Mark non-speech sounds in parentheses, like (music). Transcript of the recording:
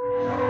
you (laughs)